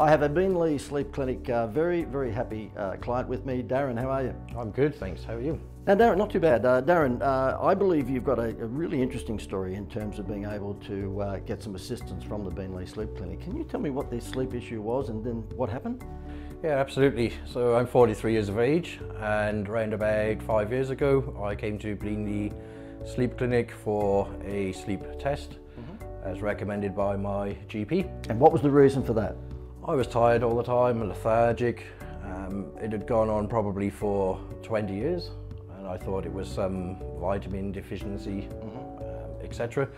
I have a Beenleigh Sleep Clinic uh, very, very happy uh, client with me. Darren, how are you? I'm good, thanks. How are you? Now, Darren, not too bad. Uh, Darren, uh, I believe you've got a, a, really interesting story in terms of being able to uh, get some assistance from the Beenleigh Sleep Clinic. Can you tell me what this sleep issue was and then what happened? Yeah, absolutely. So I'm 43 years of age and around about five years ago I came to Beenleigh Sleep Clinic for a sleep test mm -hmm. as recommended by my GP. And what was the reason for that? I was tired all the time, lethargic. Um, it had gone on probably for 20 years and I thought it was some vitamin deficiency, mm -hmm. um, etc.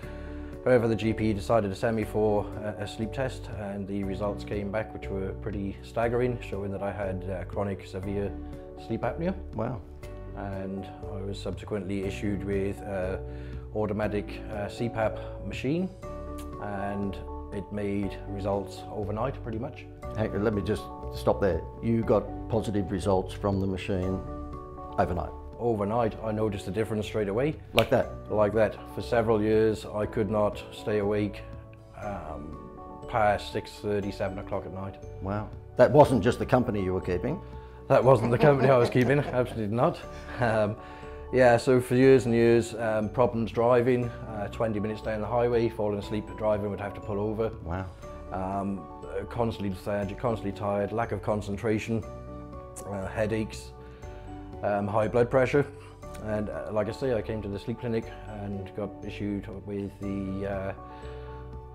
However, the GP decided to send me for a, sleep test and the results came back which were pretty staggering, showing that I had uh, chronic severe sleep apnea. Wow. And I was subsequently issued with an automatic uh, CPAP machine and it made results overnight pretty much. Hey, let me just stop there. You got positive results from the machine overnight? Overnight, I noticed a difference straight away. Like that? Like that. For several years, I could not stay awake um, past 6.30, 7 o'clock at night. Wow. That wasn't just the company you were keeping? That wasn't the company I was keeping, absolutely not. Um, yeah, so for years and years, um, problems driving, uh, 20 minutes down the highway, falling asleep driving, would have to pull over. Wow. Um, constantly lethargic, constantly tired, lack of concentration, uh, headaches, um, high blood pressure. And uh, like I say, I came to the sleep clinic and got issued with the uh,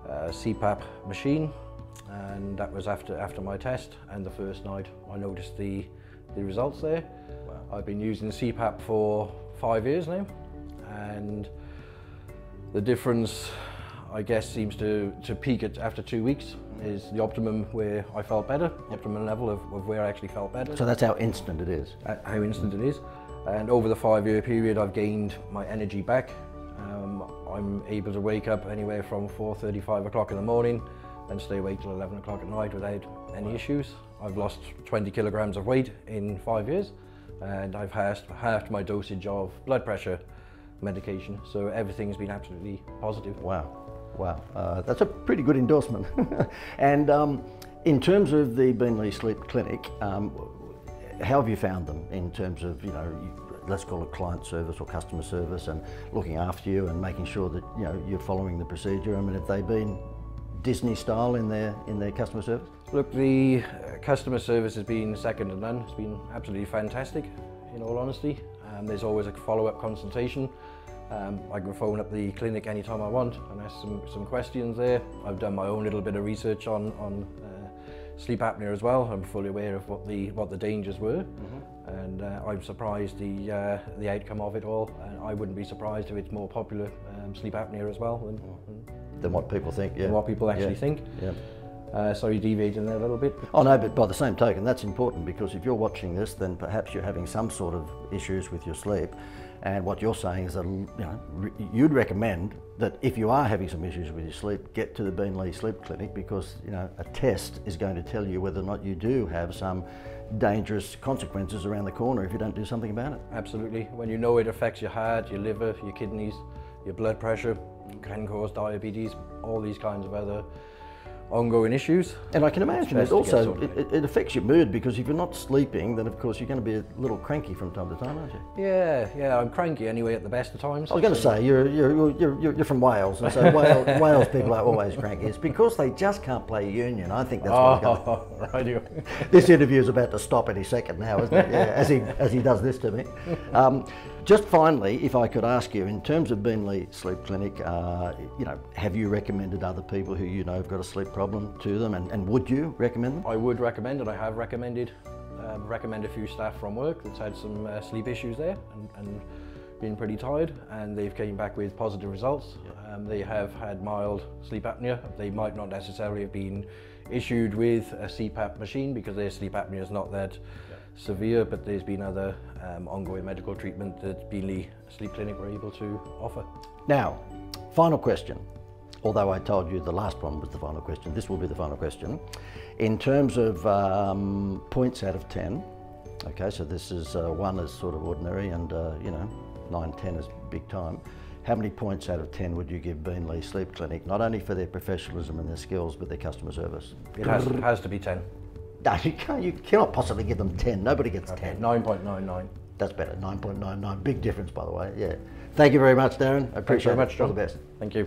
uh CPAP machine. And that was after, after my test. And the first night I noticed the, the results there. Wow. I've been using CPAP for five years now and the difference I guess seems to, to peak at after two weeks is the optimum where I felt better, the optimum level of, of where I actually felt better. So that's how instant it is? How instant it is. And over the five year period I've gained my energy back. Um, I'm able to wake up anywhere from 4.30, 5 o'clock in the morning and stay awake till 11 o'clock at night without any issues. I've lost 20 kilograms of weight in five years and I've halved, my dosage of blood pressure medication. So everything's been absolutely positive. Wow, wow. Uh, that's a pretty good endorsement. and um, in terms of the Beenleigh Sleep Clinic, um, how have you found them in terms of, you know, let's call it client service or customer service and looking after you and making sure that, you know, you're following the procedure? I mean, have they been Disney style in their, in their customer service? Look, the customer service has been second to none. It's been absolutely fantastic, in all honesty. Um, there's always a follow-up consultation. Um, I can phone up the clinic anytime I want and ask some, some questions there. I've done my own little bit of research on, on uh, sleep apnea as well. I'm fully aware of what the, what the dangers were. Mm -hmm. And uh, I'm surprised the, uh, the outcome of it all. And I wouldn't be surprised if it's more popular um, sleep apnea as well. Than, mm. than what people think, yeah. Than what people actually yeah. think. Yeah. Uh, sorry, deviating there a little bit. Oh no, but by the same token, that's important because if you're watching this, then perhaps you're having some sort of issues with your sleep. And what you're saying is that you know, you'd recommend that if you are having some issues with your sleep, get to the Beenleigh Sleep Clinic because you know a test is going to tell you whether or not you do have some dangerous consequences around the corner if you don't do something about it. Absolutely. When you know it affects your heart, your liver, your kidneys, your blood pressure, can cause diabetes, all these kinds of other ongoing issues. And I can imagine it also, it, it, affects your mood because if you're not sleeping, then of course you're going to be a little cranky from time to time, aren't you? Yeah, yeah, I'm cranky anyway at the best of times. I was going to say, you're, you're, you're, you're from Wales, and so Wales, Wales people are always cranky. It's because they just can't play union. I think that's what oh, right. This interview is about to stop any second now, isn't it? Yeah, as he, as he does this to me. Um, just finally, if I could ask you, in terms of Beenleigh Sleep Clinic, uh, you know, have you recommended other people who you know have got a sleep problem to them, and, and would you recommend them? I would recommend, and I have recommended, um, recommend a few staff from work that's had some uh, sleep issues there, and, and been pretty tired and they've came back with positive results. Yeah. Um, they have had mild sleep apnea. They might not necessarily have been issued with a CPAP machine because their sleep apnea is not that yeah. Severe, but there's been other um, ongoing medical treatment that Beenleigh Sleep Clinic were able to offer. Now, final question. Although I told you the last one was the final question, this will be the final question. In terms of um, points out of 10, okay, so this is uh, one is sort of ordinary and, uh, you know, 9, 10 is big time. how many points out of 10 would you give Beenleigh Sleep Clinic, not only for their professionalism and their skills, but their customer service? It has, it has to be 10. No, you can't. You cannot possibly give them 10. Nobody gets 10. 9.99. That's better. 9.99. Big difference, by the way. Yeah. Thank you very much, Darren. I appreciate very much, it. All the best. Thank you.